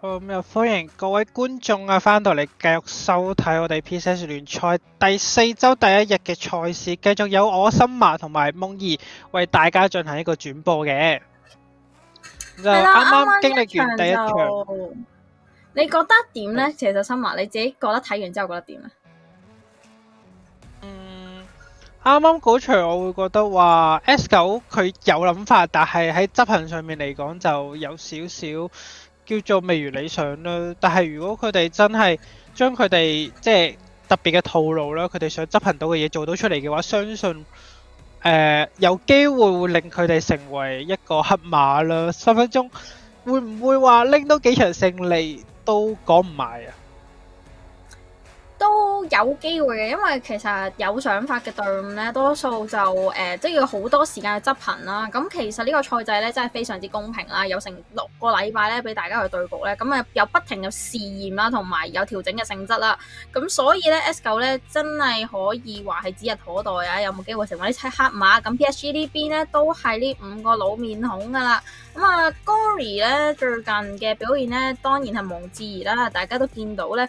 好咁又歡迎各位觀眾啊，翻到嚟繼續收睇我哋 PCS 聯賽第四周第一日嘅賽事，繼續有我森馬同埋夢兒為大家進行一個轉播嘅。就啱啱經歷完第一場，你覺得點呢？其實森馬你自己覺得睇完之後覺得點咧？嗯，啱啱嗰場我會覺得話 S 九佢有諗法，但係喺執行上面嚟講就有少少。叫做未如理想啦，但系如果佢哋真系将佢哋即系特别嘅套路啦，佢哋想执行到嘅嘢做到出嚟嘅话，相信诶、有机会会令佢哋成为一个黑马啦。分分钟会唔会话拎到几场胜利都讲唔埋啊！都有機會嘅，因為其實有想法嘅隊伍咧，多數就誒、即係要好多時間去執行啦。咁其實呢個賽制咧，真係非常之公平啦，有成六個禮拜咧，俾大家去對局咧，咁啊有不停嘅試驗啦，同埋有調整嘅性質啦。咁所以咧，S 九咧真係可以話係指日可待啊！有冇機會成為呢隻黑馬？咁 PSG 呢邊咧都係呢五個老面孔噶啦。咁啊，Gory 咧最近嘅表現咧，當然係毋置疑啦，大家都見到咧。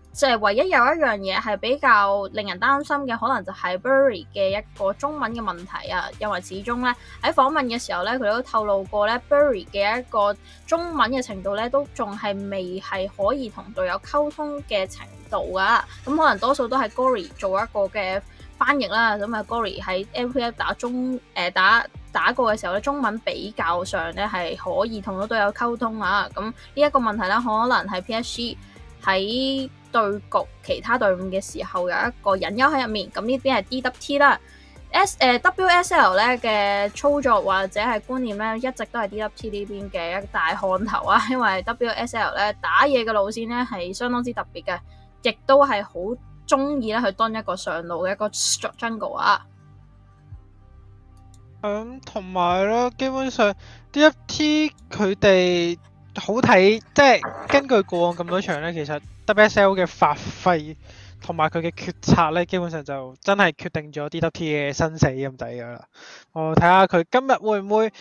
就係唯一有一樣嘢係比較令人擔心嘅，可能就係 Burry 嘅一個中文嘅問題啊，因為始終咧喺訪問嘅時候咧，佢都透露過咧，Burry 嘅一個中文嘅程度咧，都仲係未係可以同隊友溝通嘅程度啊，咁可能多數都係 Gory 做一個嘅翻譯啦，咁啊 Gory 喺 MPF 打中誒、打打過嘅時候咧，中文比較上咧係可以同到隊友溝通啊，咁呢一個問題咧，可能係 PSG 喺對局其他隊伍嘅時候有一個隱憂喺入面，咁呢邊係 DWT 啦，S 誒 WSL 咧嘅操作或者係觀念咧，一直都係 DWT 呢邊嘅一大看頭啊，因為 WSL 咧打嘢嘅路線咧係相當之特別嘅，亦都係好中意咧去當一個上路嘅一個 jungle 啊。咁同埋咧，基本上 DWT 佢哋好睇，即係根據過往咁多場咧，其實。WSL 嘅發揮同埋佢嘅決策咧，基本上就真係決定咗 DWT 嘅生死咁滯噶啦。我睇下佢今日會唔會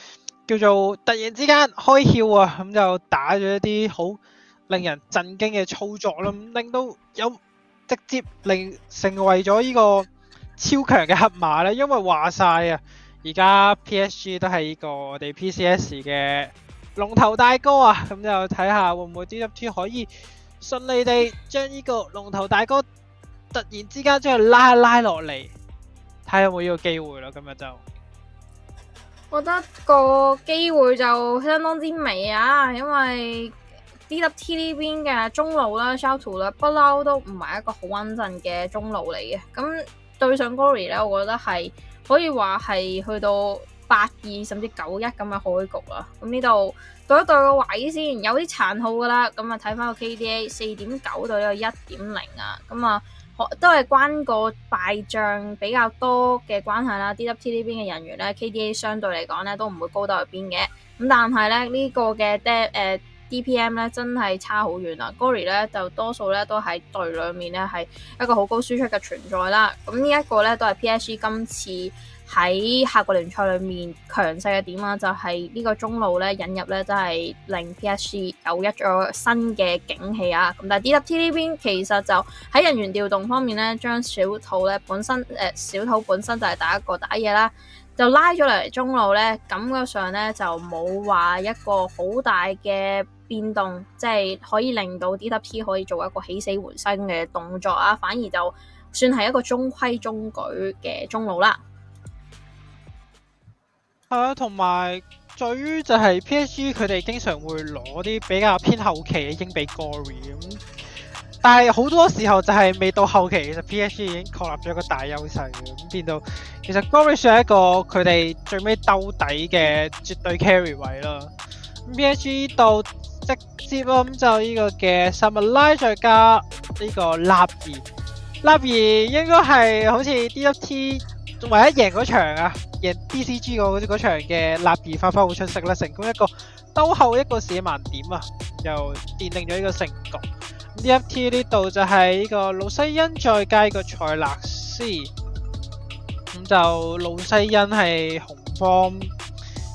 叫做突然之間開竅啊？咁就打咗一啲好令人震驚嘅操作啦，令到有直接令成為咗呢個超強嘅黑馬咧。因為話晒啊，而家 PSG 都係呢個我哋 PCS 嘅龍頭大哥啊，咁就睇下會唔會 DWT 可以。順利地將呢個龍頭大哥突然之間將佢拉一拉落嚟，睇下有冇呢個機會咯。今日就，我覺得個機會就相當之微啊，因為 DWT 呢邊嘅中路啦，Shout 啦，不嬲都唔係一個好穩陣嘅中路嚟嘅。咁對上 Gory 咧，我覺得係可以話係去到八二甚至九一咁嘅开局啦。咁呢度。對一對個位先，有啲殘酷噶啦。咁啊，睇翻個 KDA 四點九對個一點零啊，咁啊，都係關個敗仗比較多嘅關係啦。DWT 呢邊嘅人員咧，KDA 相對嚟講咧都唔會高得去邊嘅。咁但係咧呢個嘅 D 誒 DPM 咧真係差好遠啊。Gory 咧就多數咧都喺隊裏面咧係一個好高輸出嘅存在啦。咁呢一個咧都係 PSG 今次。喺下個聯賽裏面強勢嘅點啊，就係呢個中路咧引入咧，真係令 PSG 有一咗新嘅景氣啊！咁但係 DWT 呢邊其實就喺人員調動方面咧，將小土咧本身誒、小土本身就係打一個打嘢啦，就拉咗嚟中路咧，感覺上咧就冇話一個好大嘅變動，即係可以令到 DWT 可以做一個起死回生嘅動作啊，反而就算係一個中規中矩嘅中路啦。系啊，同埋在於就係 PSG 佢哋經常會攞啲比較偏後期嘅英比 Gory 咁，但係好多時候就係未到後期，其實 PSG 已經確立咗一個大優勢咁，變到其實 Gory 算係一個佢哋最尾兜底嘅絕對 carry 位啦。PSG 到直接咁就呢個嘅薩米拉再加呢個納爾，納爾應該係好似 DFT。唯一贏嗰場啊，贏 BCG 嗰嗰場嘅立兒發揮好出色啦，成功一個兜後一個射盲點啊，又奠定咗呢個勝局。DFT 呢度就係呢個魯西恩再加個塞勒斯，咁就魯西恩係紅方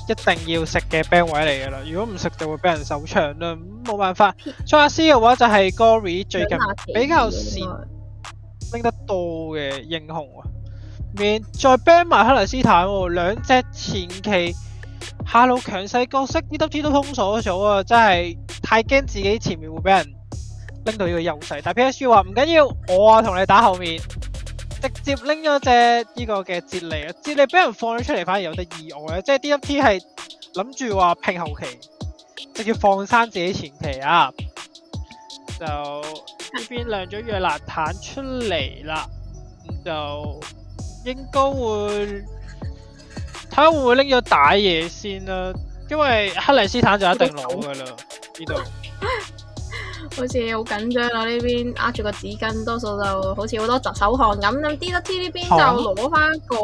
一定要食嘅 band 位嚟噶啦，如果唔食就會俾人手槍啦，咁冇辦法。塞勒斯嘅話就係 Gory 最近比較善拎得多嘅英雄啊。面再 ban 埋克里斯坦喎，兩隻前期下路強勢角色 DWT 都封鎖咗啊！真係太驚自己前面會俾人拎到呢個優勢。但 PSU 話唔緊要，我啊同你打後面，直接拎咗隻呢個嘅哲利啊！哲利俾人放咗出嚟，反而有得意外啊！即係 DWT 係諗住話拼後期，直接放生自己前期啊！就呢邊亮咗約蘭坦出嚟啦，咁就。應該會睇下會唔會拎咗大嘢先啦，因為克里斯坦就一定攞噶啦呢度。好似好緊張啊！呢邊握住個紙巾，多數就好似好多集手汗咁。咁 D.T 呢邊就攞翻個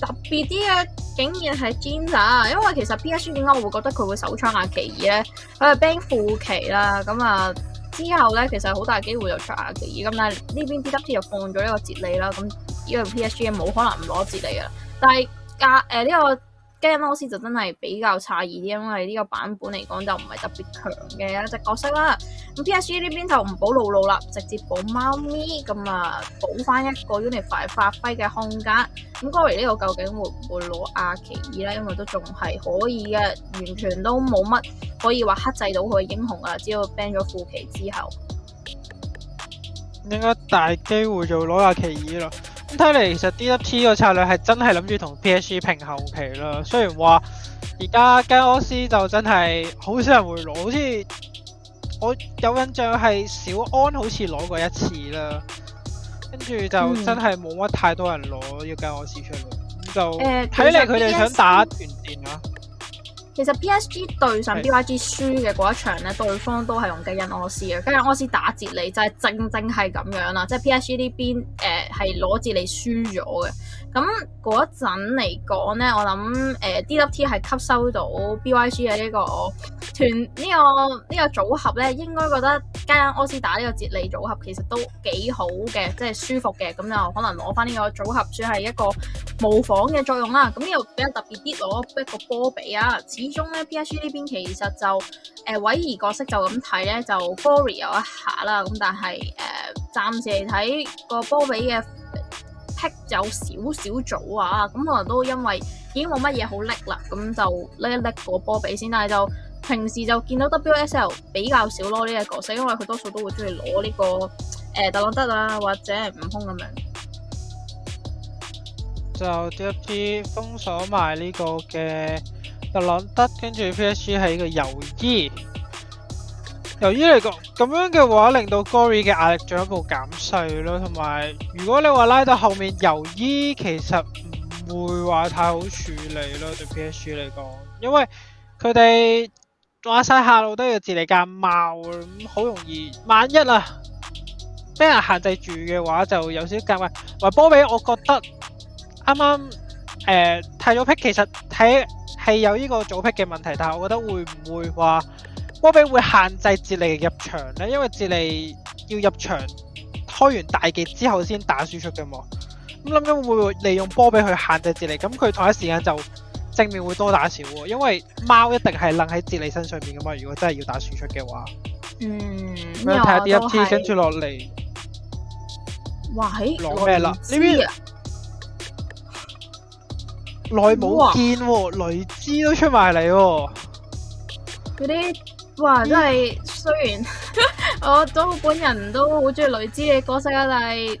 特別啲嘅，竟然係 Jinza。因為其實 P.S.G 點解我會覺得佢會首槍阿奇爾咧？佢係 ban 副旗啦，咁啊之後咧，其實好大機會就出阿奇爾。咁但係呢邊 D.T 又放咗一個哲理啦，咁。因為 PSG 冇可能唔攞捷利噶，但係加誒呢個基恩奧斯就真係比較差異啲，因為呢個版本嚟講就唔係特別強嘅一隻角色啦。咁 PSG 呢邊就唔保露露啦，直接保貓咪，咁啊補翻一個 Unify 發揮嘅空間。咁 Gory 呢個究竟會唔會攞阿奇爾咧？因為都仲係可以嘅，完全都冇乜可以話克制到佢嘅英雄啊！只要 ban 咗副旗之後，應該大機會就攞阿奇爾咯。咁睇嚟，其實 DFT 個策略係真係諗住同 PSG 拼後期啦。雖然話而家加奧斯就真係好少人會攞，好似我有印象係小安好似攞過一次啦，跟住就真係冇乜太多人攞呢個加奧斯出嚟，咁就睇嚟佢哋想打團戰啊。其實 P.S.G 對上 B.Y.G 輸嘅嗰一場咧，對方都係用基因柯斯嘅，基恩柯斯打捷利就係正正係咁樣啦，即係 P.S.G 呢邊誒係攞住你輸咗嘅。咁嗰陣嚟講咧，我諗誒、呃、D.W.T 係吸收到 B.Y.G 嘅呢個團呢、個呢、個組合咧，應該覺得加恩柯斯打呢個哲利組合其實都幾好嘅，即係舒服嘅，咁就可能攞翻呢個組合算係一個模仿嘅作用啦。咁呢度比較特別啲，攞一個波比啊，始終咧 P.S.G 呢邊其實就誒韋兒角色就咁睇咧，就 Gory 有一下啦，咁但係誒、呃、暫時嚟睇個波比嘅。pick 有少少早啊，咁可能都因為已經冇乜嘢好拎啦，咁就拎一拎個波比先。但係就平時就見到 WSL 比較少咯呢個角色，因為佢多數都會中意攞呢個誒、呃、特朗德啊或者悟空咁樣。就 DFT 封鎖埋呢個嘅特朗德，跟住 PSG 係呢個游醫。由於嚟講咁樣嘅話，令到 Gory 嘅壓力進一步減細咯，同埋如果你話拉到後面游醫，其實唔會話太好處理咯，對 PSG 嚟講，因為佢哋话晒下路都要自力夾貓，咁好容易萬一啊俾人限制住嘅話，就有少少尷尬。話波比，我覺得啱啱誒睇咗 pick，其實睇係有呢個組 pick 嘅問題，但系我覺得會唔會話？波比會限制捷利入場咧，因為捷利要入場開完大技之後先打輸出嘅嘛。咁諗緊會唔會利用波比去限制捷利？咁佢同一時間就正面會多打少喎，因為貓一定係楞喺哲利身上面噶嘛。如果真係要打輸出嘅話，嗯，咁睇下 DFT 跟住落嚟，哇喺攞咩啦？呢邊耐冇見喎，雷茲都出埋嚟喎，嗰啲。哇！真係雖然 我都本人都好中意雷茲嘅角色啊，但係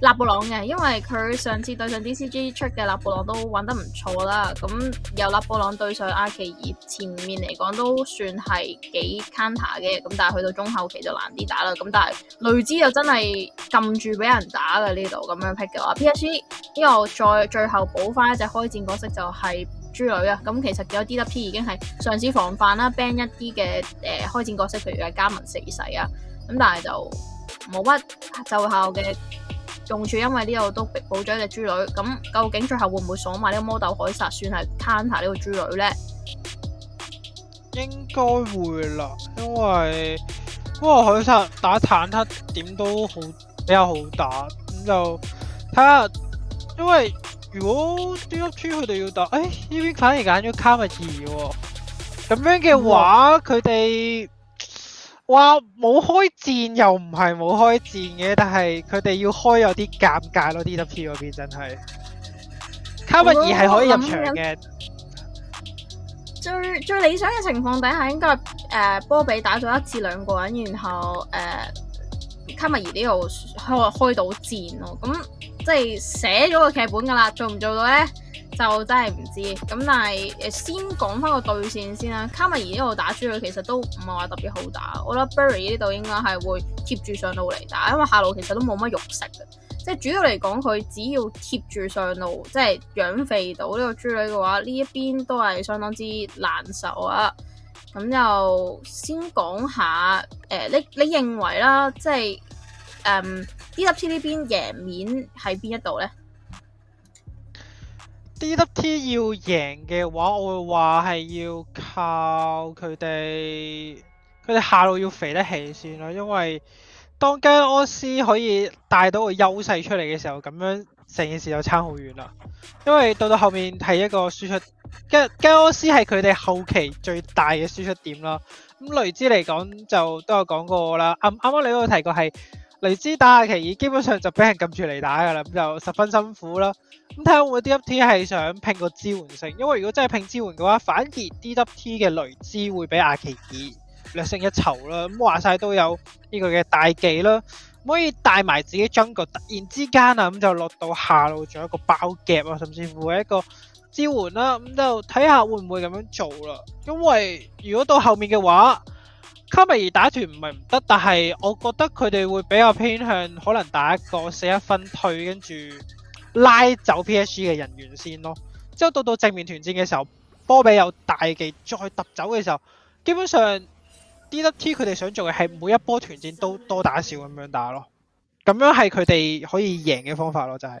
納布朗嘅，因為佢上次對上 DCG 出嘅納布朗都玩得唔錯啦。咁由納布朗對上阿奇爾前面嚟講都算係幾 counter 嘅，咁但係去到中後期就難啲打啦。咁但係雷茲又真係撳住俾人打嘅呢度咁樣 pick 嘅話，PSG 呢個再最後補翻一隻開戰角色就係豬女啊。咁其實有 DWP 已經係嘗試防範啦，ban 一啲嘅誒開戰角色，譬如係加盟四世啊。咁但係就冇乜奏效嘅用處，因為呢度都補咗一隻豬女。咁究竟最後會唔會鎖埋呢個魔豆凱撒，算係 counter 呢個豬女咧？應該會啦，因為不過凱撒打坦克點都好比較好打，咁就睇下。因為如果 DWP 佢哋要打，誒呢邊反而揀咗卡密爾喎，咁樣嘅話佢哋。話冇開戰又唔係冇開戰嘅，但係佢哋要開有啲尴尬咯。DWP 嗰邊真係卡密爾係可以入場嘅。最最理想嘅情況底下，應該係誒波比打咗一至兩個人，然後誒、呃、卡密爾呢度開開到戰咯。咁即係寫咗個劇本噶啦，做唔做到咧？就真係唔知，咁但係誒先講翻個對線先啦。卡米爾呢度打豬女其實都唔係話特別好打，我覺得 Bury 呢度應該係會貼住上路嚟打，因為下路其實都冇乜肉食嘅，即係主要嚟講佢只要貼住上路，即係養肥到呢個豬女嘅話，呢一邊都係相當之難受啊。咁就先講下诶、你你認為啦，即係誒 DWP 呢邊贏面喺邊一度咧？D W T 要贏嘅話，我會話係要靠佢哋，佢哋下路要肥得起先咯。因為當加安斯可以帶到個優勢出嚟嘅時候，咁樣成件事就差好遠啦。因為到到後面係一個輸出，加加安斯係佢哋後期最大嘅輸出點啦。咁雷兹嚟講就都有講過啦。啱啱啱你都有提過係雷兹打下奇爾，基本上就俾人撳住嚟打噶啦，咁就十分辛苦啦。咁睇下會唔會 DWP 係想拼個支援性，因為如果真係拼支援嘅話，反而 DWT 嘅雷茲會比阿奇爾略勝一籌啦。咁話晒都有呢個嘅大技啦，可以帶埋自己 jungle，突然之間啊咁就落到下路做一個包夾啊，甚至乎一個支援啦。咁就睇下會唔會咁樣做啦。因為如果到後面嘅話，卡米爾打團唔係唔得，但係我覺得佢哋會比較偏向可能打一個四一分退，跟住。拉走 PSG 嘅人員先咯，之後到到正面團戰嘅時候，波比有大技再揼走嘅時候，基本上 DWT 佢哋想做嘅係每一波團戰都多打少咁樣打咯，咁樣係佢哋可以贏嘅方法咯，就係。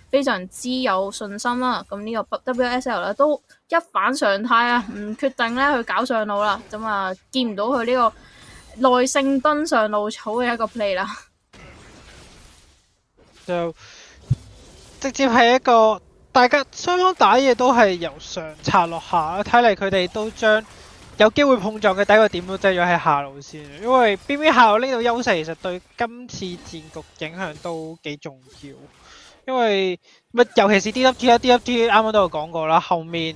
非常之有信心啦，咁呢個 WSL 咧都一反常態啊，唔決定咧去搞上路啦，咁啊見唔到佢呢個耐性蹲上路草嘅一個 play 啦，就直接係一個大家雙方打嘢都係由上拆落下，睇嚟佢哋都將有機會碰撞嘅第一個點都擠咗喺下路先，因為邊邊下路呢度優勢其實對今次戰局影響都幾重要。因為乜，尤其是 D W T 啦，D W T 啱啱都有講過啦，後面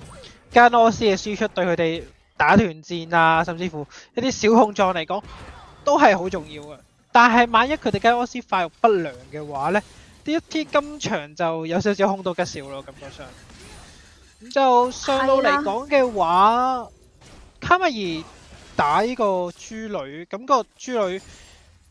加諾斯嘅輸出對佢哋打團戰啊，甚至乎一啲小碰撞嚟講，都係好重要嘅。但係萬一佢哋間公司發育不良嘅話咧，DFT 今場就有少少凶多吉少咯，感覺上。咁就上路嚟講嘅話，卡米爾打呢個豬女，咁個豬女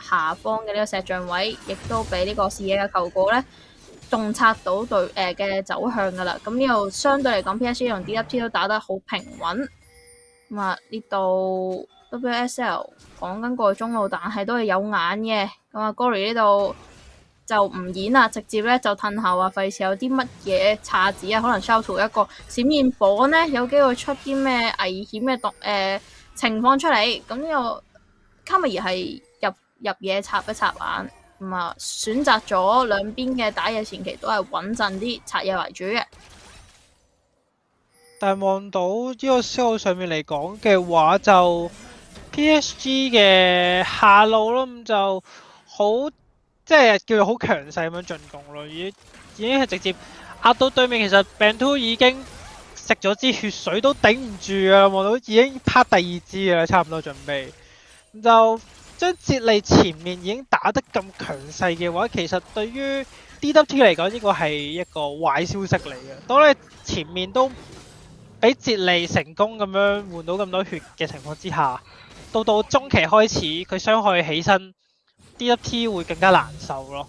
下方嘅呢個石像位，亦都俾呢個視野嘅球果咧。洞察到對誒嘅、走向噶啦，咁呢度相對嚟講，PSG 同 DFT 都打得好平穩。咁啊，呢度 WSL 講緊過中路，但係都係有眼嘅。咁啊，Gory 呢度就唔演啦，直接咧就褪後啊，費事有啲乜嘢岔子啊，可能 Shout 一個閃現榜咧，有機會出啲咩危險嘅動誒情況出嚟。咁呢個卡米爾係入嘢插一插眼。咁啊，選擇咗兩邊嘅打野前期都係穩陣啲，拆野為主嘅。但係望到呢個思路上面嚟講嘅話，就 PSG 嘅下路咯，咁就好即係叫做好強勢咁樣進攻咯，已已經係直接壓到對面。其實 Bantu 已經食咗支血水都頂唔住啊！望到已經拍第二支啦，差唔多準備咁就。將接利前面已經打得咁強勢嘅話，其實對於 DWT 嚟講，呢個係一個壞消息嚟嘅。當你前面都俾接利成功咁樣換到咁多血嘅情況之下，到到中期開始佢傷害起身，DWT 會更加難受咯。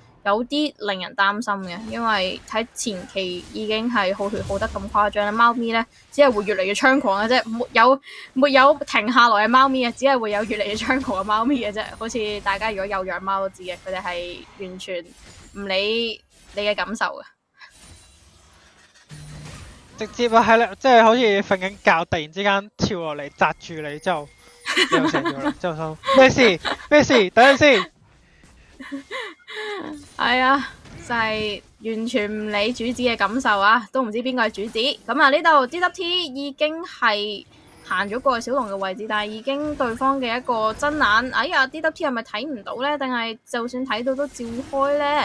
有啲令人擔心嘅，因為喺前期已經係耗血耗得咁誇張啦。貓咪咧只係會越嚟越猖狂嘅啫，沒有沒有停下來嘅貓咪啊，只係會有越嚟越猖狂嘅貓咪嘅啫。好似大家如果有養貓都知嘅，佢哋係完全唔理你嘅感受嘅，直接啊係啦，即係好似瞓緊覺，突然之間跳落嚟扎住你之後，又醒咗啦，就收咩事咩事？等陣先。係啊，就係、是、完全唔理主子嘅感受啊，都唔知邊個係主子。咁啊，呢度 DWT 已經係行咗過去小龍嘅位置，但係已經對方嘅一個真眼。哎呀，DWT 係咪睇唔到呢？定係就算睇到都照開呢？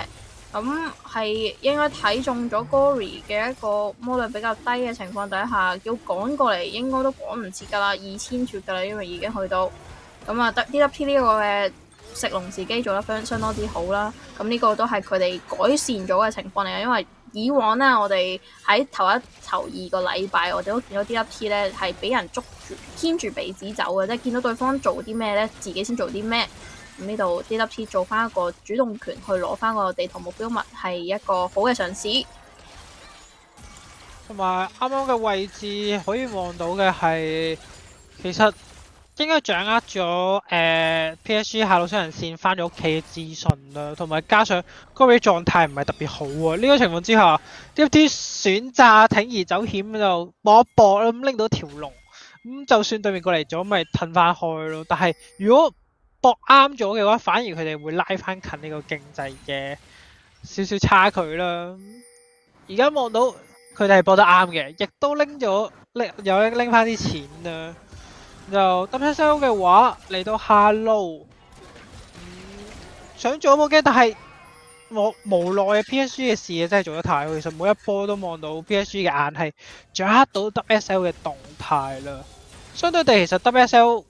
咁係應該睇中咗 Gory 嘅一個魔力比較低嘅情況底下，要趕過嚟應該都趕唔切噶啦，二千血噶啦，因為已經去到咁啊，得 DWT 呢個嘅。食龍時機做得相相當之好啦，咁呢個都係佢哋改善咗嘅情況嚟嘅，因為以往呢，我哋喺頭一頭二個禮拜，我哋都見到 DWT 呢係俾人捉住牽住鼻子走嘅，即係見到對方做啲咩呢，自己先做啲咩。咁呢度 DWT 做翻一個主動權去攞翻個地圖目標物，係一個好嘅嘗試。同埋啱啱嘅位置可以望到嘅係，其實。應該掌握咗誒、呃、PSG 下路雙人線翻咗屋企嘅資訊啦，同埋加上嗰位狀態唔係特別好喎。呢、這個情況之下，DFT 選擇鋌而走險就搏一搏啦，咁拎到條龍，咁就算對面過嚟咗，咪褪翻開咯。但係如果搏啱咗嘅話，反而佢哋會拉翻近呢個經濟嘅少少差距啦。而家望到佢哋係搏得啱嘅，亦都拎咗拎有拎翻啲錢啦。就 WSL 嘅話嚟到下路，嗯，想做冇驚，但係我無奈嘅 PSG 嘅視野真係做得太好，其實每一波都望到 PSG 嘅眼係掌握到 WSL 嘅動態啦。相對地，其實 WSL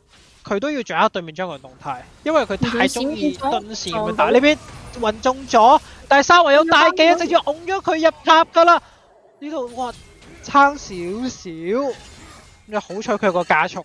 佢都要掌握對面將個動態，因為佢太中意遁時咁樣打。呢邊運中咗，但係沙維有大技，直接拱咗佢入塔噶啦。呢度哇差少少，又好彩佢有個加速。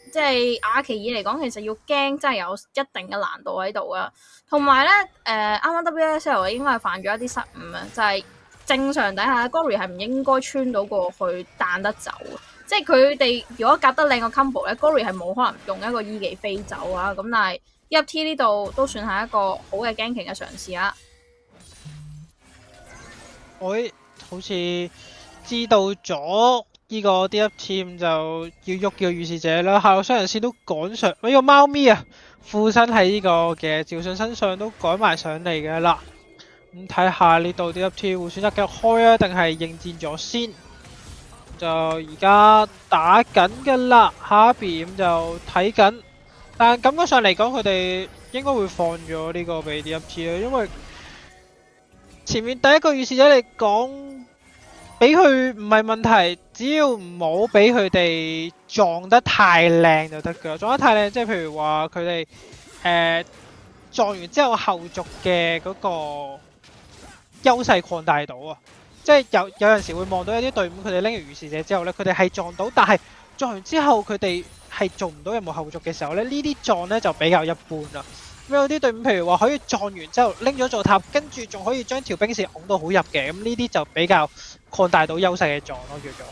即係阿奇爾嚟講，其實要驚真係有一定嘅難度喺度啊。同埋咧，誒啱啱 WSL 應該係犯咗一啲失誤啊，就係、是、正常底下 Glory 係唔應該穿到過去彈得走。即係佢哋如果夾得靚個 combo 咧，Glory 係冇可能用一個 E 技飛走啊。咁但係 EFT 呢度都算係一個好嘅驚奇嘅嘗試啊。我好似知道咗。呢個 D.F. team 就要喐叫預示者啦，下路双人線都趕上，呢、這個貓咪啊附身喺呢個嘅趙信身上都赶埋上嚟嘅啦。咁睇下呢度 D.F. team 會選擇繼續開啊，定係應戰咗先？就而家打緊嘅啦，下一邊就睇緊，但感覺上嚟講，佢哋應該會放咗呢個俾 D.F. team 啊，因為前面第一個預示者嚟講。俾佢唔係問題，只要唔好俾佢哋撞得太靚就得噶。撞得太靚，即係譬如話佢哋诶撞完之後後續嘅嗰個優勢擴大到啊！即係有有陣時會望到一啲隊伍，佢哋拎完預示者之後咧，佢哋係撞到，但係撞完之後佢哋係做唔到任何後續嘅時候咧，呢啲撞咧就比較一般啦。咁有啲隊伍，譬如話可以撞完之後拎咗座塔，跟住仲可以將條兵線拱到好入嘅，咁呢啲就比較擴大到優勢嘅撞咯，叫做。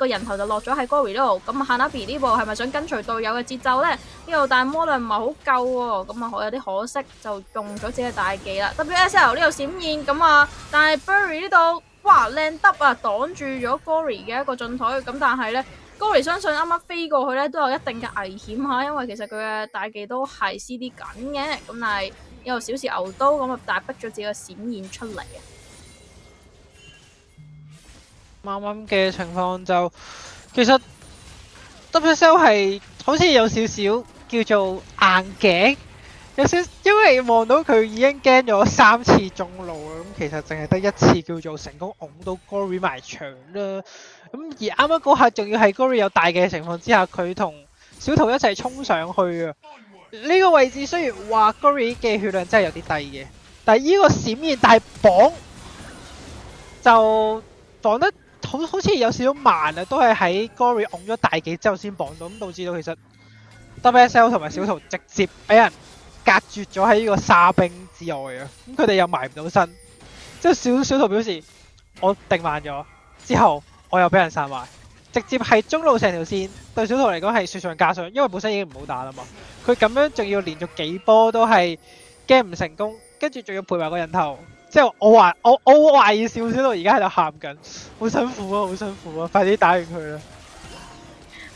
個人頭就落咗喺 Gory 呢度，咁啊 Hanabi 呢部係咪想跟隨隊友嘅節奏呢？呢度大魔量唔係好夠喎，咁啊有啲可惜，就用咗自己嘅大技啦。WSL 呢度閃現，咁啊，但係 Burry 呢度，哇靚得啊，擋住咗 Gory 嘅一個進退，咁但係呢，Gory 相信啱啱飛過去呢都有一定嘅危險吓，因為其實佢嘅大技都係 CD 緊嘅，咁但係有小試牛刀咁啊，但係逼咗自己嘅閃現出嚟啊！啱啱嘅情況就，其實 WSL 係好似有少少叫做硬頸，有少因為望到佢已經驚咗三次中路啦，咁其實淨係得一次叫做成功拱到 Gory 埋牆啦。咁而啱啱嗰下仲要係 Gory 有大嘅情況之下，佢同小桃一齊衝上去啊！呢個位置雖然話 Gory 嘅血量真係有啲低嘅，但係呢個閃現大綁就綁得。好好似有少少慢啊，都係喺 Glory 拱咗大技之後先綁到，咁導致到其實 WSL 同埋小圖直接俾人隔絕咗喺呢個沙兵之外啊，咁佢哋又埋唔到身，即係小小圖表示我定慢咗，之後我又俾人殺埋，直接係中路成條線對小圖嚟講係雪上加霜，因為本身已經唔好打啦嘛，佢咁樣仲要連續幾波都係驚唔成功，跟住仲要賠埋個人頭。即係我懷我我怀疑少少到而家喺度喊緊，好辛苦啊，好辛苦啊！快啲打完佢啦。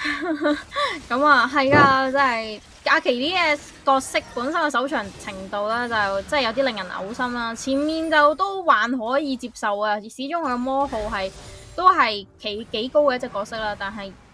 咁啊，係啊，真係阿奇呢嘅角色本身嘅手长程度咧，就真係有啲令人嘔心啦。前面就都還可以接受啊，始終佢嘅魔號係都係企幾高嘅一隻角色啦，但係。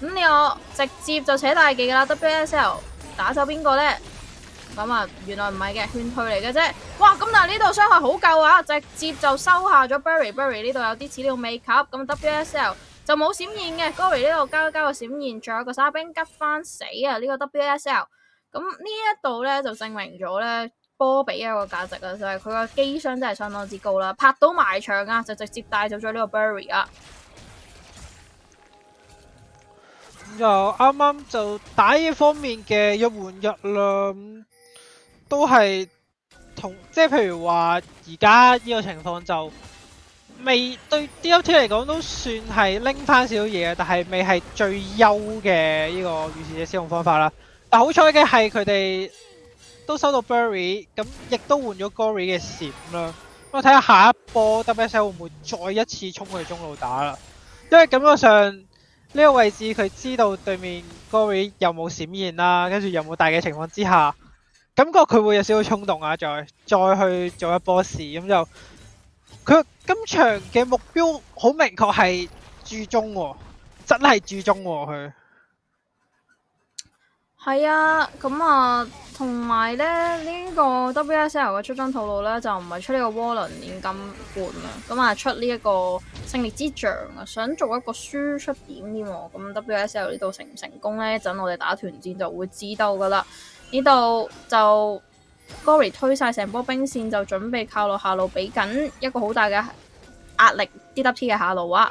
咁你我直接就扯大技噶啦，WSL 打走邊個呢？咁啊，原來唔係嘅，劝退嚟嘅啫。哇，咁但系呢度傷害好夠啊，直接就收下咗 Berry，Berry 呢度有啲似料未及，咁 WSL 就冇閃現嘅，Gory 呢度交一交個閃現，仲有個沙兵吉翻死啊！呢個 WSL 咁呢一度咧就證明咗咧波比一個價值啊，就係佢個機傷真係相當之高啦，拍到埋牆啊，就直接帶走咗呢個 Bury 啊。就啱啱就打呢方面嘅一换一啦，都系同即系譬如话而家呢个情况就未对 D O T 嚟讲都算系拎翻少少嘢，但系未系最优嘅呢个预示者使用方法啦。但好彩嘅系佢哋都收到 Bury，咁亦都换咗 Gory 嘅闪啦。咁我睇下下一波 WSL 会唔会再一次冲去中路打啦？因为感觉上。呢个位置佢知道对面嗰位有冇闪现啦，跟住有冇大嘅情况之下，感觉佢会有少少冲动啊，再再去做一波事咁就，佢今场嘅目标好明确系注中，真系注中佢。係啊，咁啊，同埋咧呢個 WSL 嘅出裝套路咧就唔係出呢個涡輪煉金罐啊，咁啊出呢一個勝利之象啊，想做一個輸出點添喎，咁 WSL 呢度成唔成功咧？一陣我哋打團戰就會知道噶啦。呢度就 Gory 推晒成波兵線，就準備靠落下路，俾緊一個好大嘅壓力 DWT 嘅下路啊！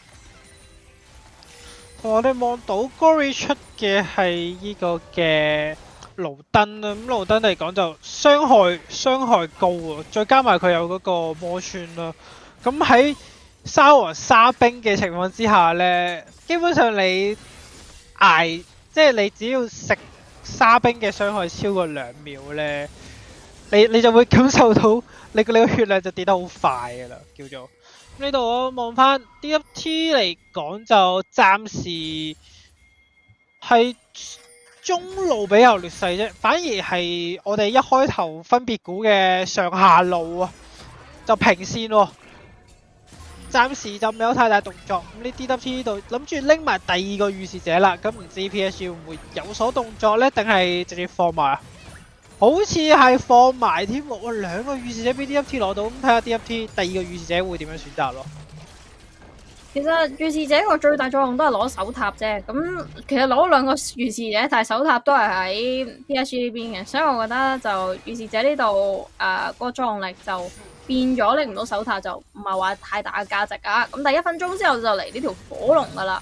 我哋望到 Gory 出嘅係呢個嘅盧登啦，咁盧登嚟講就傷害伤害高啊，再加埋佢有嗰個魔穿啦。咁喺沙皇沙冰嘅情況之下呢，基本上你捱，即係你只要食沙冰嘅傷害超過兩秒呢，你你就會感受到你個你個血量就跌得好快噶啦，叫做。呢度我望翻 DFT 嚟讲就暂时系中路比较劣势啫，反而系我哋一开头分别估嘅上下路啊，就平线喎。暂时就未有太大动作，咁呢 DWT 呢度谂住拎埋第二个预示者啦，咁唔知 P S 会唔会有所动作呢？定系直接放埋啊？好似係放埋添喎，哇！兩個預示者俾 DFT 攞到，咁睇下 DFT 第二個預示者會點樣選擇咯。其實預示者個最大作用都係攞手塔啫，咁其實攞兩個預示者，但係手塔都係喺 PSG 呢邊嘅，所以我覺得就預示者呢度誒個作用力就變咗拎唔到手塔，就唔係話太大嘅價值啊。咁第一分鐘之後就嚟呢條火龍噶啦。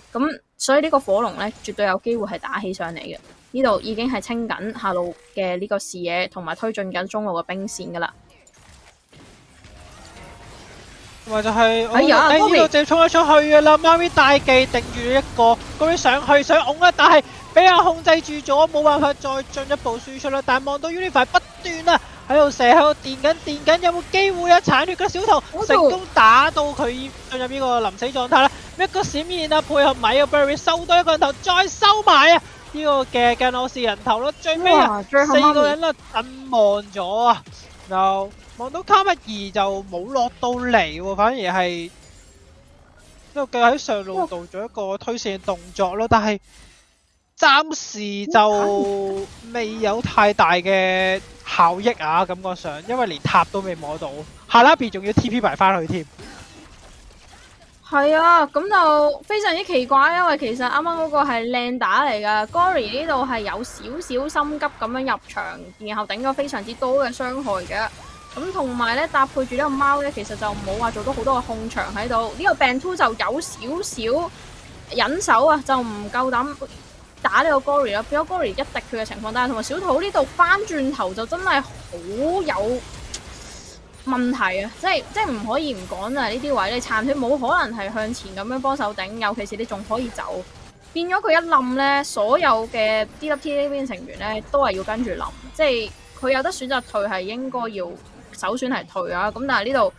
咁所以呢個火龍咧，絕對有機會係打起上嚟嘅。呢度已經係清緊下路嘅呢個視野，同埋推進緊中路嘅兵線噶啦。同埋就係哎呀，呢度就衝咗出去嘅啦。媽咪大技定住一個，咁樣上去想拱啊，但係俾人控制住咗，冇辦法再進一步輸出啦。但係望到 Unify 不斷啊！喺度射，喺度電緊，電緊，有冇機會啊？殘血嘅小圖成功打到佢進入呢個臨死狀態啦！一個閃現啊，配合米啊，Berry 收多一個人頭，再收埋啊！呢個嘅近我視人頭咯，最尾啊，四個人啦，陣望咗啊，就望到卡密爾就冇落到嚟，反而係一路繼續喺上路度做一個推線動作咯，但係暫時就未有太大嘅。效益啊，感覺上，因為連塔都未摸到，哈拉比仲要 TP 埋翻去添。係啊，咁就非常之奇怪，因為其實啱啱嗰個係靚打嚟噶，Gory 呢度係有少少心急咁樣入場，然後頂咗非常之多嘅傷害嘅。咁同埋咧搭配住呢個貓咧，其實就冇話做到好多嘅控場喺度。呢個病 two 就有少少忍手啊，就唔夠膽。打呢個 Gory 啦，變咗 Gory 一滴血嘅情況，但係同埋小土呢度翻轉頭就真係好有問題啊！即係即係唔可以唔講啊！呢啲位你殘血冇可能係向前咁樣幫手頂，尤其是你仲可以走，變咗佢一冧呢，所有嘅 DWT 呢邊成員呢都係要跟住冧，即係佢有得選擇退係應該要首選係退啊！咁但係呢度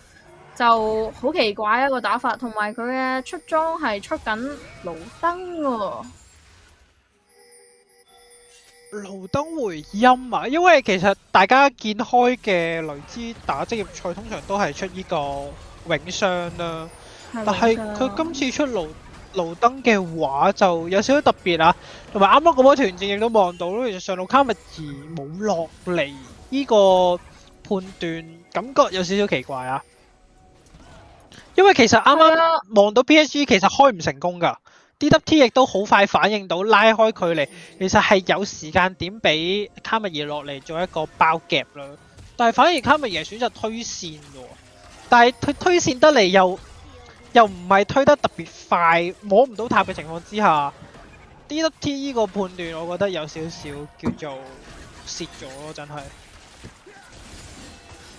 就好奇怪一個打法，同埋佢嘅出裝係出緊盧登喎。盧登回音啊，因為其實大家見開嘅雷之打職業賽通常都係出呢個永傷啦，但係佢今次出盧盧登嘅話就有少少特別啊，同埋啱啱嗰波團戰亦都望到咯，其實上路卡密爾冇落嚟呢個判斷感覺有少少奇怪啊，因為其實啱啱望到 PSG 其實開唔成功噶。DWT 亦都好快反應到拉開距離，其實係有時間點俾卡密爾落嚟做一個包夾啦。但係反而卡密爾選擇推線喎，但係推推線得嚟又又唔係推得特別快，摸唔到塔嘅情況之下，DWT 呢個判斷我覺得有少少叫做蝕咗咯，真係。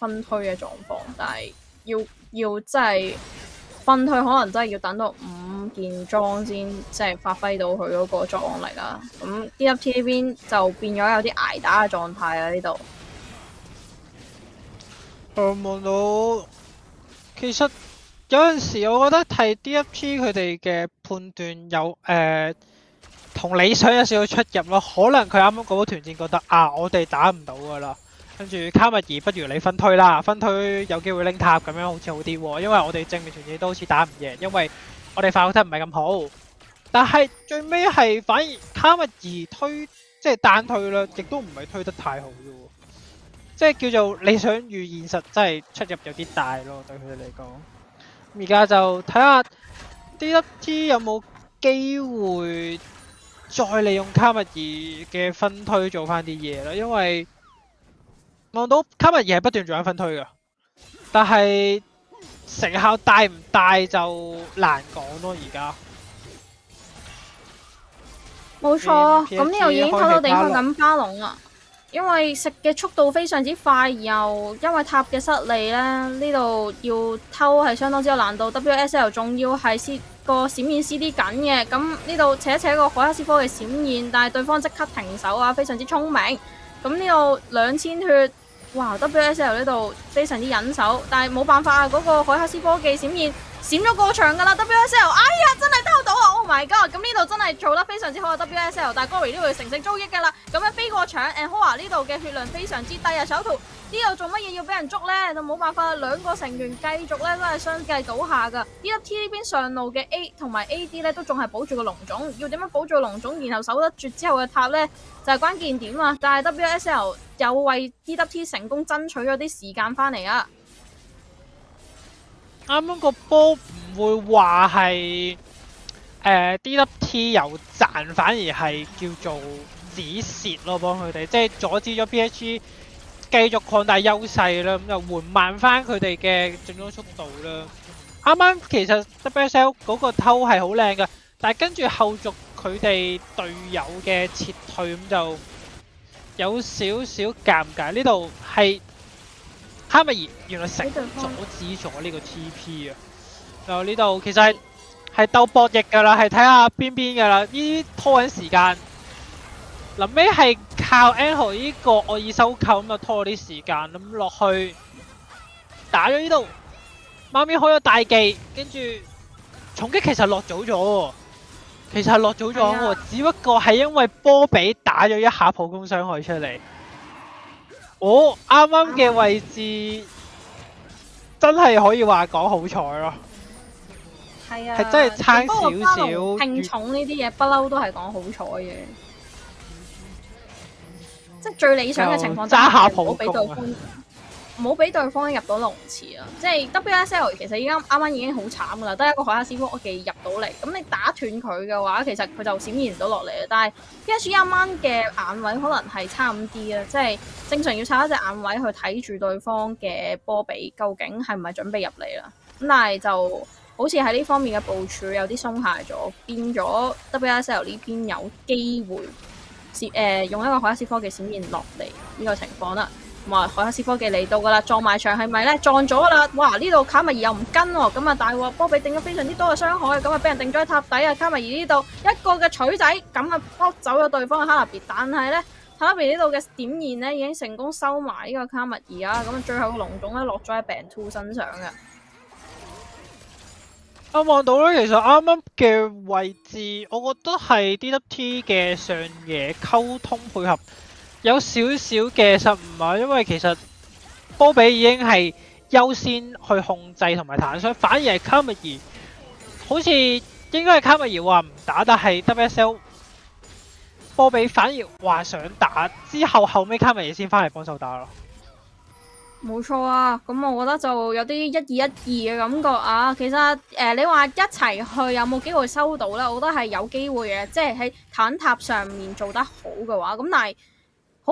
分推嘅狀況，但係要要真係分推，可能真係要等到五件裝先，即係發揮到佢嗰個作用力啦。咁 DFT 呢邊就變咗有啲捱打嘅狀態啊！呢度我望到，其實有陣時我覺得睇 DFT 佢哋嘅判斷有誒同、理想有少少出入咯。可能佢啱啱嗰個團戰覺得啊，我哋打唔到噶啦。跟住卡密爾，不如你分推啦，分推有機會拎塔咁樣好似好啲喎，因為我哋正面團戰都好似打唔贏，因為我哋發育得唔係咁好。但係最尾係反而卡密爾推即係單推啦，亦都唔係推得太好嘅，即係叫做理想與現實真係出入有啲大咯，對佢哋嚟講。而家就睇下 DWT 有冇機會再利用卡密爾嘅分推做翻啲嘢啦，因為。望到卡密爾係不斷做緊分推噶，但係成效大唔大就難講咯。而家冇錯，咁呢度已經偷偷地開緊巴龍啦。因為食嘅速度非常之快，又因為塔嘅失利咧，呢度要偷係相當之有難度。WSL 仲要係 C 個閃現 CD 緊嘅，咁呢度扯一扯個海克斯科嘅閃現，但係對方即刻停手啊，非常之聰明。咁呢度兩千血。哇！WSL 呢度非常之忍手，但系冇办法啊！嗰、那个海克斯科技闪现閃咗過場噶啦，WSL，哎呀，真係偷到啊！Oh my god！咁呢度真係做得非常之好啊，WSL，但係 Gory 呢度乘勝追擊噶啦，咁樣飛過場，and Hoa 呢度嘅血量非常之低啊，手圖呢度做乜嘢要俾人捉呢？就冇辦法，兩個成員繼續咧都係相繼倒下噶。DWT 呢邊上路嘅 A 同埋 AD 咧都仲係保住個龍種，要點樣保住龍種，然後守得住之後嘅塔呢，就係、是、關鍵點啊！但係 WSL。又為 DWT 成功爭取咗啲時間翻嚟啊！啱啱個波唔會話係誒 DWT 有賺，反而係叫做止蝕咯，幫佢哋即係阻止咗 PSG 繼續擴大優勢啦，咁就緩慢翻佢哋嘅進攻速度啦。啱啱其實 WSL 嗰個偷係好靚噶，但係跟住後續佢哋隊友嘅撤退咁就。有少少尷尬，呢度係哈密爾原來成阻止咗呢個 TP 啊！就呢度其實係係鬥博弈噶啦，係睇下邊邊噶啦，呢啲拖緊時間。臨尾係靠 Angel 呢個愛意收購咁就拖咗啲時間，咁落去打咗呢度，媽咪開咗大技，跟住重擊其實落早咗。其實係落早咗只不過係因為波比打咗一下普攻傷害出嚟，我啱啱嘅位置真係可以話講好彩咯。係啊，係真係差少少。拼重呢啲嘢不嬲都係講好彩嘅，即係最理想嘅情況，揸下普攻。係冇俾對方入到龍池啊！即係 WSL 其實依家啱啱已經好慘噶啦，得一個海克斯科技入到嚟，咁你打斷佢嘅話，其實佢就閃現唔到落嚟啦！但係 PSG 啱啱嘅眼位可能係差咁啲啊，即係正常要插一隻眼位去睇住對方嘅波比究竟係唔係準備入嚟啦。咁但係就好似喺呢方面嘅部署有啲鬆懈咗，變咗 WSL 呢邊有機會、用一個海克斯科技閃現落嚟呢個情況啦。哇！海克斯科技嚟到噶啦，撞埋牆係咪咧？撞咗啦！哇！呢度卡米爾又唔跟喎，咁啊大鑊！波比定咗非常之多嘅傷害，咁啊俾人定咗喺塔底啊！卡米爾呢度一個嘅錘仔，咁啊剝走咗對方嘅哈納別，但係咧哈納別呢度嘅點燃咧已經成功收埋呢個卡米爾啊！咁啊最後龍種咧落咗喺病兔身上嘅。我望到咧，其實啱啱嘅位置，我覺得係 DWT 嘅上野溝通配合。有少少嘅失誤啊，因為其實波比已經係優先去控制同埋彈傷，反而係卡米爾好似應該係卡米爾話唔打，但係 WSL 波比反而話想打，之後後尾卡米爾先翻嚟幫手打咯。冇錯啊，咁我覺得就有啲一二一二嘅感覺啊。其實誒、呃，你話一齊去有冇機會收到呢？我覺得係有機會嘅，即係喺坦塔上面做得好嘅話，咁但係。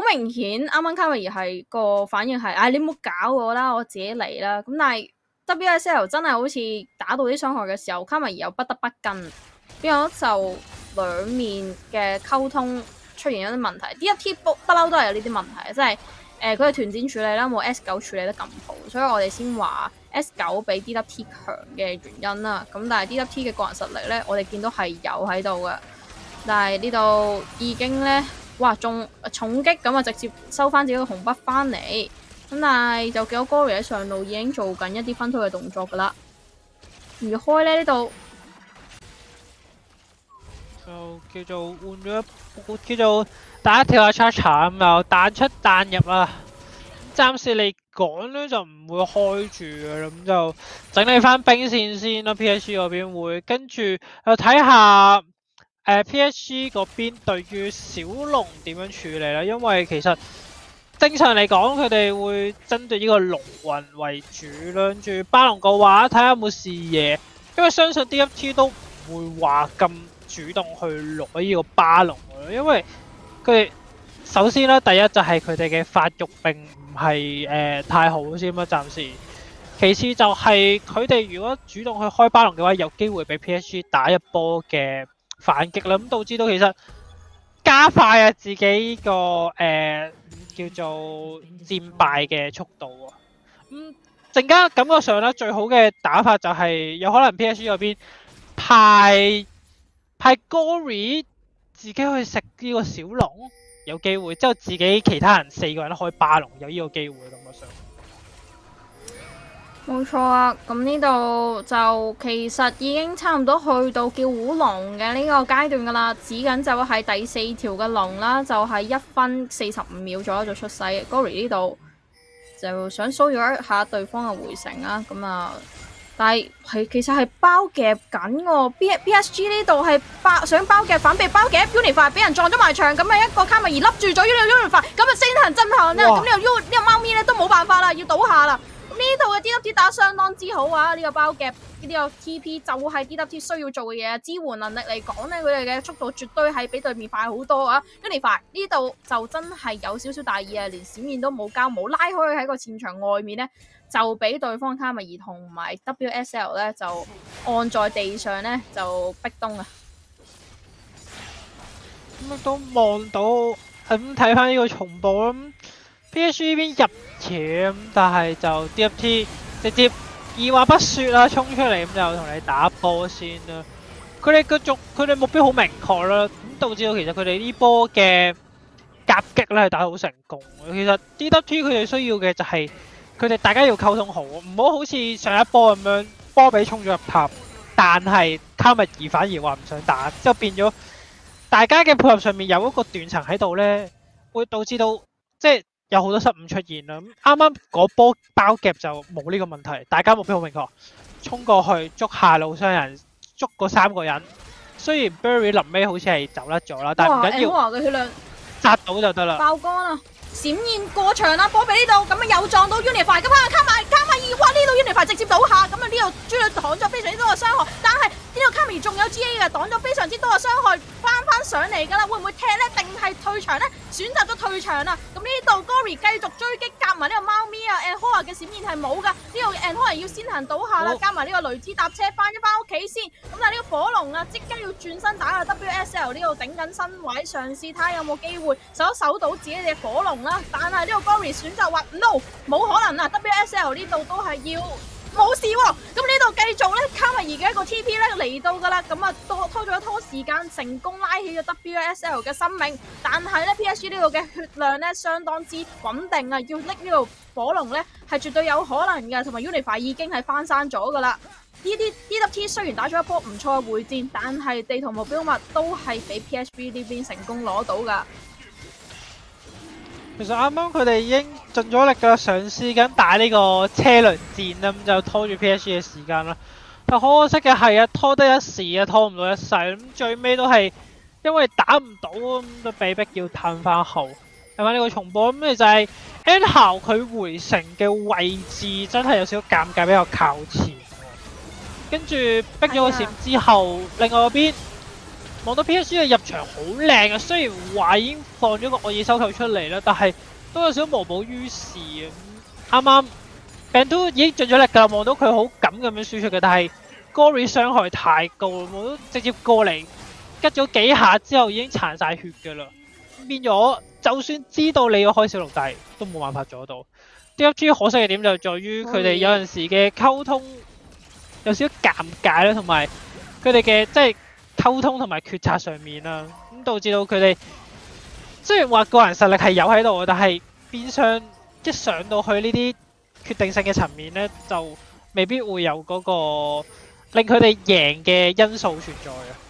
好明顯，啱啱卡米爾係個反應係，唉、你唔好搞我啦，我自己嚟啦。咁但係 WSL 真係好似打到啲傷害嘅時候，卡米爾又不得不跟，變咗就兩面嘅溝通出現咗啲問題。DFT 不不嬲都係有呢啲問題，即係誒佢嘅團戰處理啦，冇 S 九處理得咁好，所以我哋先話 S 九比 DWT 強嘅原因啦。咁但係 DWT 嘅個人實力咧，我哋見到係有喺度嘅，但係呢度已經咧。哇！仲重擊咁啊，直接收翻自己個紅筆翻嚟。咁但係就見到 Gory 喺上路已經做緊一啲分推嘅動作噶啦。而開咧呢度就叫做換咗叫做打一跳下 charge 咁又彈出彈入啊。暫時嚟講咧就唔會開住嘅，咁就整理翻兵線先啦。PSG 嗰邊會跟住又睇下。誒 PSG 嗰邊對於小龍點樣處理咧？因為其實正常嚟講，佢哋會針對呢個龍魂為主，跟住巴龍嘅話睇下有冇視野，因為相信 DFT 都唔會話咁主動去攞呢個巴龍嘅，因為佢首先咧，第一就係佢哋嘅發育並唔係誒太好先啦，暫時。其次就係佢哋如果主動去開巴龍嘅話，有機會俾 PSG 打一波嘅。反击啦，咁导致到其实加快啊自己个诶、叫做战败嘅速度啊。咁阵间感觉上咧，最好嘅打法就系有可能 PSG 嗰邊派派 Gory 自己去食呢个小龙，有机会之后自己其他人四个人都可以霸龙，有呢個機會感覺上。冇錯啊，咁呢度就其實已經差唔多去到叫虎龍嘅呢個階段噶啦，指緊就係第四條嘅龍啦，就係、一分四十五秒左右就出世。Gory 呢度就想騷擾一下對方嘅回城啦，咁啊，但係係其實係包夾緊喎，B B S G 呢度係包想包夾反被包夾，Unify 俾人撞咗埋牆，咁啊一個卡米爾笠住咗 Unify，咁啊升騰震撼咧，咁呢個 U 呢個貓咪咧都冇辦法啦，要倒下啦。呢度嘅 DWT 打相當之好啊！呢、這個包夾呢個 TP 就係 DWT 需要做嘅嘢，支援能力嚟講咧，佢哋嘅速度絕對係比對面快好多啊跟住快呢度就真係有少少大意啊，連閃面都冇交，冇拉開喺個戰場外面咧，就俾對方卡米爾同埋 WSL 咧就按在地上咧就逼东啊！咁都望到，咁睇翻呢個重播咁。PSG 呢邊入潛，但係就 DFT 直接二話不說啦，冲出嚟咁就同你打波先啦。佢哋個族，佢哋目標好明確啦，咁導致到其實佢哋呢波嘅夾擊咧係打得好成功。其實 DWT 佢哋需要嘅就係佢哋大家要溝通好，唔好好似上一波咁樣波比冲咗入塔，但係卡密爾反而話唔想打，之後變咗大家嘅配合上面有一個斷層喺度咧，會導致到即系。有好多失誤出現啦，咁啱啱嗰波包夾就冇呢個問題，大家目標好明確，衝過去捉下路傷人，捉嗰三個人。雖然 Berry 臨尾好似係走甩咗啦，但係唔緊要，華嘅血量殺到就得啦。爆肝啊！閃現過場啦，波比呢度，咁啊又撞到 Unify，咁啊卡埋卡埋二，哇呢度 Unify 直接倒下，咁啊呢度朱女擋咗非常之多嘅傷害，但係呢度卡米仲有 GA 嘅擋咗非常之多嘅傷害，翻翻上嚟噶啦，會唔會踢呢？定係退場呢？選擇咗退場啦，咁呢度 Gory 繼續追擊，夾埋呢個猫咪啊 a n h o r 嘅閃現係冇噶，呢度 a n h o r 要先行倒下啦，加埋呢個雷之搭車翻一翻屋企先，咁但係呢個火龍啊即刻要轉身打下 WSL 呢度頂緊身位，嘗試睇下有冇機會守一守到自己只火龍啦，但係呢個 Gory 選擇話 no，冇可能啊，WSL 呢度都係要。冇事喎，咁呢度繼續咧，卡米爾嘅一個 TP 咧嚟到噶啦，咁啊拖拖咗一拖時間，成功拉起咗 WSL 嘅生命，但係咧 PSG 呢度嘅血量咧相當之穩定啊，要拎呢度火龍咧係絕對有可能嘅，同埋 Unify 已經係翻生咗噶啦。呢啲 DWT 雖然打咗一波唔錯嘅會戰，但係地圖目標物都係俾 PSG 呢邊成功攞到噶。其實啱啱佢哋已經盡咗力噶啦，嘗試緊打呢個車輪戰啦，咁就拖住 PSG 嘅時間啦。但可惜嘅係啊，拖得一時啊，拖唔到一世，咁最尾都係因為打唔到，咁都被逼要褪翻後。睇翻呢個重播，咁就係 Angel 佢回城嘅位置真係有少少尴尬，比較靠前。跟住逼咗個閃之後，另外嗰邊。望到 PSG 嘅入場好靚啊！雖然話已經放咗個惡意收購出嚟啦，但係都有少少無補於事啊！啱啱 Bantu 已經盡咗力噶啦，望到佢好敢咁樣輸出嘅，但係 Gory 傷害太高，我都直接過嚟吉咗幾下之後已經殘晒血噶啦，變咗就算知道你要開小龍，但係都冇辦法做到。DFG 可惜嘅點就在於佢哋有陣時嘅溝通有少少尷尬啦，同埋佢哋嘅即係。溝通同埋決策上面啦，咁導致到佢哋雖然話個人實力係有喺度，但係變相一上到去呢啲決定性嘅層面呢，就未必會有嗰個令佢哋贏嘅因素存在啊。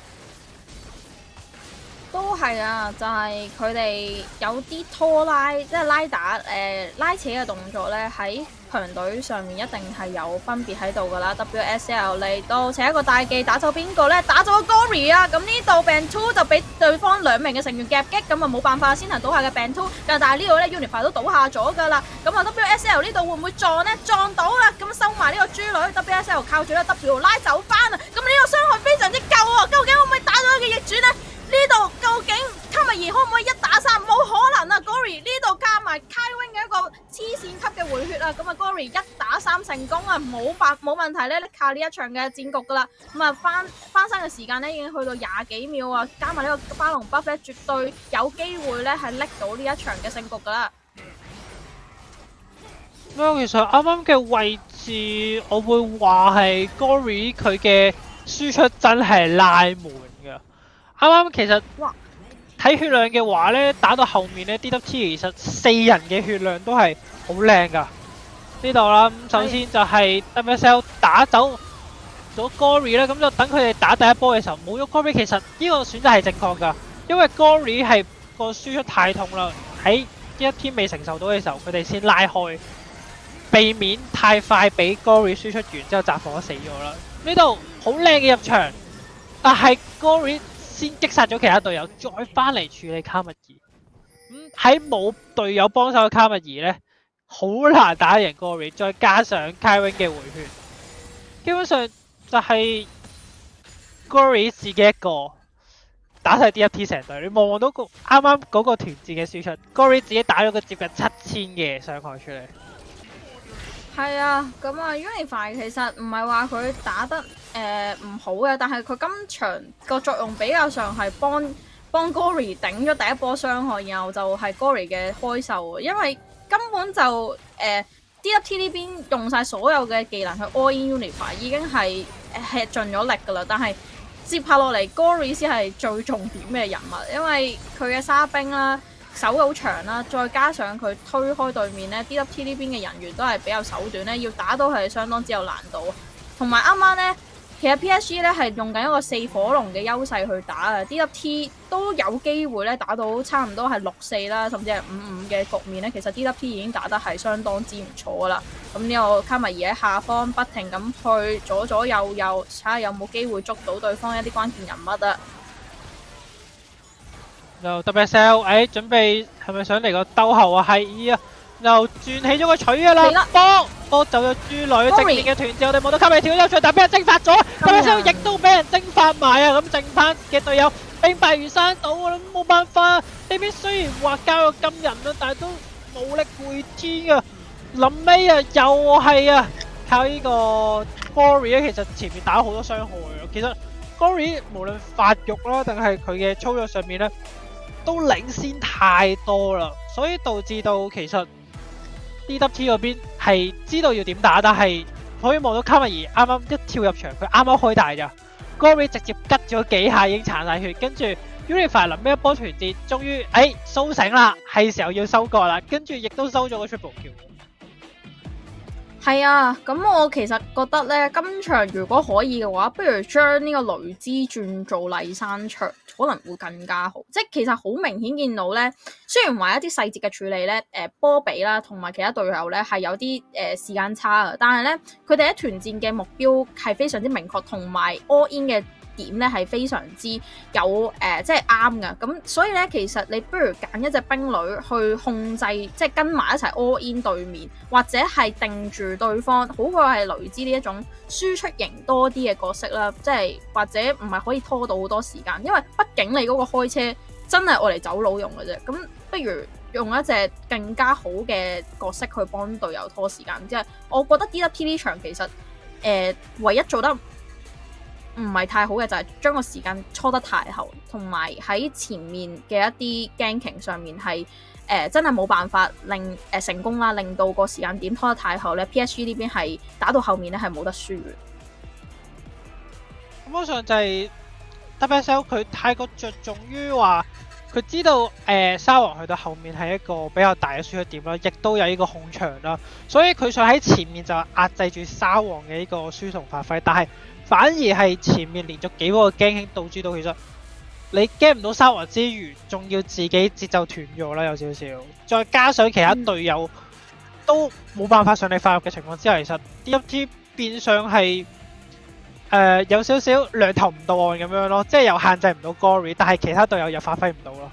都係啊，就係佢哋有啲拖拉，即係拉打誒、呃、拉扯嘅動作呢。喺。強隊上面一定係有分別喺度噶啦，WSL 嚟到，請一個大技打走邊個呢？打走 Gory 啊！咁呢度病 two 就俾對方兩名嘅成員夾擊，咁啊冇辦法先行倒下嘅病 two，但係呢度咧 Unify 都倒下咗噶啦，咁啊 WSL 呢度會唔會撞呢？撞到啦！咁收埋呢個豬女，WSL 靠住呢 W 拉走翻啊！咁呢個傷害非常之夠啊！究竟可唔可以打到一個逆轉呢？呢度究竟卡米爾可唔可以一打三？冇可能啊！Gory 呢度加埋 Kaiwing 嘅一个黐线级嘅回血啊！咁啊，Gory 一打三成功啊，冇法冇问题咧，靠呢一场嘅战局噶啦。咁啊，翻翻身嘅时间咧已经去到廿几秒啊，加埋呢个巴龙 buff 咧，绝对有机会咧系拎到呢一场嘅胜局噶啦。咁其实啱啱嘅位置，我会话系 Gory 佢嘅输出真系拉滿。啱啱其實睇血量嘅話咧，打到後面咧，DWT 其實四人嘅血量都係好靚噶。呢度啦，咁首先就係 WSL 打走咗 Gory 啦，咁就等佢哋打第一波嘅時候冇咗 Gory，其實呢個選擇係正確噶，因為 Gory 係個輸出太痛啦，喺 DWT 未承受到嘅時候，佢哋先拉開，避免太快俾 Gory 輸出完之後集火死咗啦。呢度好靚嘅入場，但係 Gory。先擊殺咗其他隊友，再翻嚟處理卡密爾。咁喺冇隊友幫手嘅卡密爾呢，好難打贏 Gory。再加上 Kaiwing 嘅回血，基本上就係 Gory 自己一個打晒 DFT 成隊。你望到个啱啱嗰個團戰嘅輸出，Gory 自己打咗個接近七千嘅伤害出嚟。係啊，咁啊，Unify 其實唔係話佢打得誒唔、好嘅，但係佢今場個作用比較上係幫幫 Gory 頂咗第一波傷害，然後就係 Gory 嘅開售，因為根本就誒、呃、DFT 呢邊用晒所有嘅技能去 all in Unify 已經係吃盡咗力噶啦，但係接下落嚟 Gory 先係最重點嘅人物，因為佢嘅沙兵啦。手好長啦，再加上佢推開對面呢 DWT 呢邊嘅人員都係比較手短呢，要打到係相當之有難度。同埋啱啱呢，其實 PSG 呢係用緊一個四火龍嘅優勢去打啊，DWT 都有機會呢打到差唔多係六四啦，甚至係五五嘅局面呢。其實 DWT 已經打得係相當之唔錯噶啦。咁呢個卡米爾喺下方不停咁去左左右右，睇下有冇機會捉到對方一啲關鍵人物啊！就 WSL，誒準備係咪想嚟個兜後啊？係啊，又轉起咗個錘㗎嚟啦啦，波波走咗豬女，正面嘅團戰我哋冇得吸嚟跳咗出去，但俾人蒸發咗，WSL 亦都俾人蒸發埋啊！咁剩翻嘅隊友兵敗如山倒啊，冇辦法。呢邊雖然話交咗金人啦，但係都冇力回天啊！臨尾啊，又係啊，靠呢個 Glory 咧，其實前面打咗好多傷害啊。其實 Glory 無論發育啦，定係佢嘅操作上面咧，都領先太多啦，所以導致到其實 DWT 嗰邊係知道要点打，但系可以望到卡米爾啱啱一跳入场，佢啱啱开大咋 g o r y 直接吉咗几下已经残晒血，跟住 Unify 临尾一波团战，终于诶苏醒啦，系时候要收割啦，跟住亦都收咗个 triple kill。系啊，咁我其实觉得咧，今场如果可以嘅话，不如将呢个雷之转做麗珊卓，可能会更加好。即系其实好明显见到咧，虽然话一啲细节嘅处理咧，诶、波比啦同埋其他队友咧系有啲诶、呃、時間差啊，但系咧佢哋喺团战嘅目标系非常之明确，同埋 all in 嘅。點咧係非常之有誒、即係啱㗎。咁所以咧，其實你不如揀一隻兵女去控制，即係跟埋一齊 all in 對面，或者係定住對方，好過係雷茲呢一種輸出型多啲嘅角色啦。即係或者唔係可以拖到好多時間，因為畢竟你嗰個開車真係愛嚟走佬用嘅啫。咁不如用一隻更加好嘅角色去幫隊友拖時間。即係我覺得 DWT 呢場其實誒、唯一做得唔係太好嘅就係、是、將個時間拖得太後，同埋喺前面嘅一啲 ganking 上面係誒、真係冇辦法令誒、成功啦，令到個時間點拖得太後咧。PSG 呢邊係打到後面咧係冇得輸嘅。根本上就係 WSL 佢太過着重於話佢知道誒、沙皇去到後面係一個比較大嘅輸出點啦，亦都有呢個控場啦，所以佢想喺前面就壓制住沙皇嘅呢個輸同發揮，但係。反而係前面連續幾波嘅驚險，導致到其實你驚唔到沙皇之餘，仲要自己節奏斷咗啦，有少少。再加上其他隊友都冇辦法上你发育嘅情況之下，其實 DWT 變相係誒、呃、有少少兩頭唔到岸咁樣咯，即係又限制唔到 Gory，但係其他隊友又發揮唔到咯。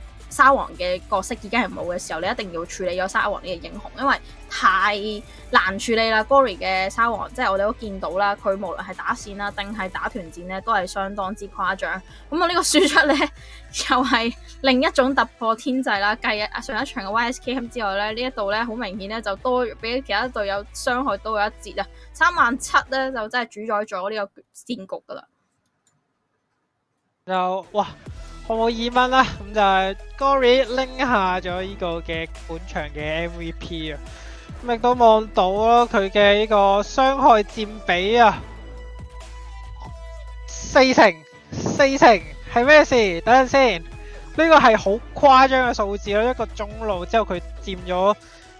沙皇嘅角色已經係冇嘅時候，你一定要處理咗沙皇呢個英雄，因為太難處理啦。Gory 嘅沙皇，即係我哋都見到啦，佢無論係打線啦，定係打團戰咧，都係相當之誇張。咁我呢個輸出咧，又係另一種突破天際啦。繼上一場嘅 YSKM 之外咧，呢一度咧好明顯咧就多比其他隊友傷害多咗一截啊！三萬七咧就真係主宰咗呢個戰局噶啦。就哇！毫無疑問啦，咁就係 Glory 拎下咗呢個嘅本場嘅 MVP 啊，咁亦都望到咯佢嘅呢個傷害佔比啊，四成四成係咩事？等陣先，呢個係好誇張嘅數字咯，一個中路之後佢佔咗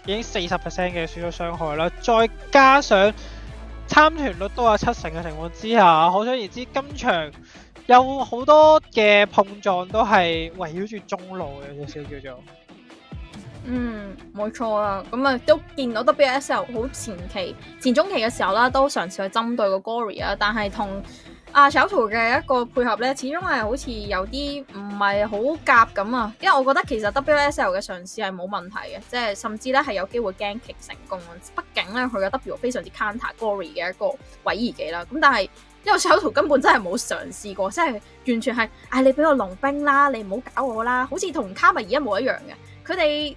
已經四十 percent 嘅損傷傷害啦，再加上參團率都有七成嘅情況之下，可想而知今場。有好多嘅碰撞都係圍繞住中路嘅，有少少叫做。嗯，冇錯啊。咁啊，都見到 WSL 好前期、前中期嘅時候啦，都嘗試去針對個 Glory 啊。但係同阿小圖嘅一個配合咧，始終係好似有啲唔係好夾咁啊。因為我覺得其實 WSL 嘅嘗試係冇問題嘅，即係甚至咧係有機會 gank 成功啊。畢竟咧佢嘅 W 非常之 counter Glory 嘅一個位移技啦。咁但係。因為小圖根本真係冇嘗試過，即係完全係，唉、哎，你俾我龍兵啦，你唔好搞我啦，好似同卡米爾一模一樣嘅，佢哋。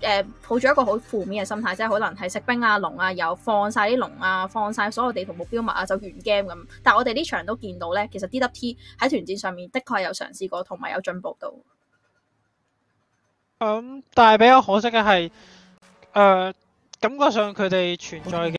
誒抱住一個好負面嘅心態，即係可能係食兵啊、龍啊，又放晒啲龍啊，放晒所有地圖目標物啊，就完 game 咁。但係我哋呢場都見到咧，其實 DWT 喺團戰上面的確有嘗試過，同埋有進步到。咁、但係比較可惜嘅係，誒、感覺上佢哋存在嘅